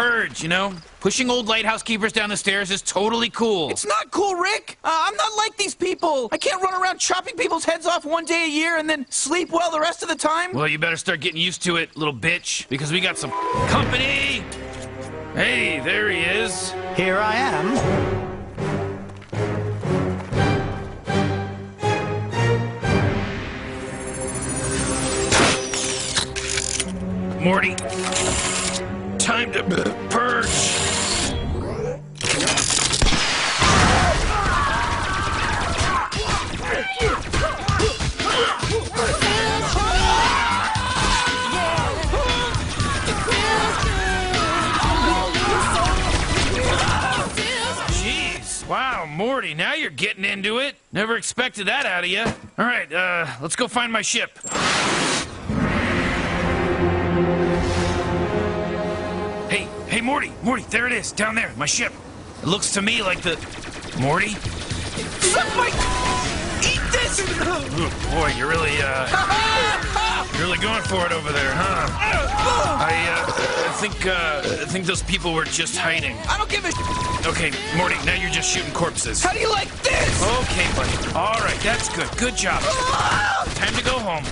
purge, you know? Pushing old lighthouse keepers down the stairs is totally cool. It's not cool, Rick. Uh, I'm not like these people. I can't run around chopping people's heads off one day a year and then sleep well the rest of the time. Well, you better start getting used to it, little bitch, because we got some company. Hey, there he is. Here I am. Morty. Time to purge. Wow, Morty, now you're getting into it. Never expected that out of you. All right, uh, let's go find my ship. Hey, Morty, Morty, there it is, down there, my ship. It looks to me like the. Morty? Eat this! Ooh, boy, you're really, uh, you're really going for it over there, huh? I, uh, I think, uh, I think those people were just hiding. I don't give a sh- Okay, Morty, now you're just shooting corpses. How do you like this? Okay, buddy. All right, that's good. Good job. Time to go home.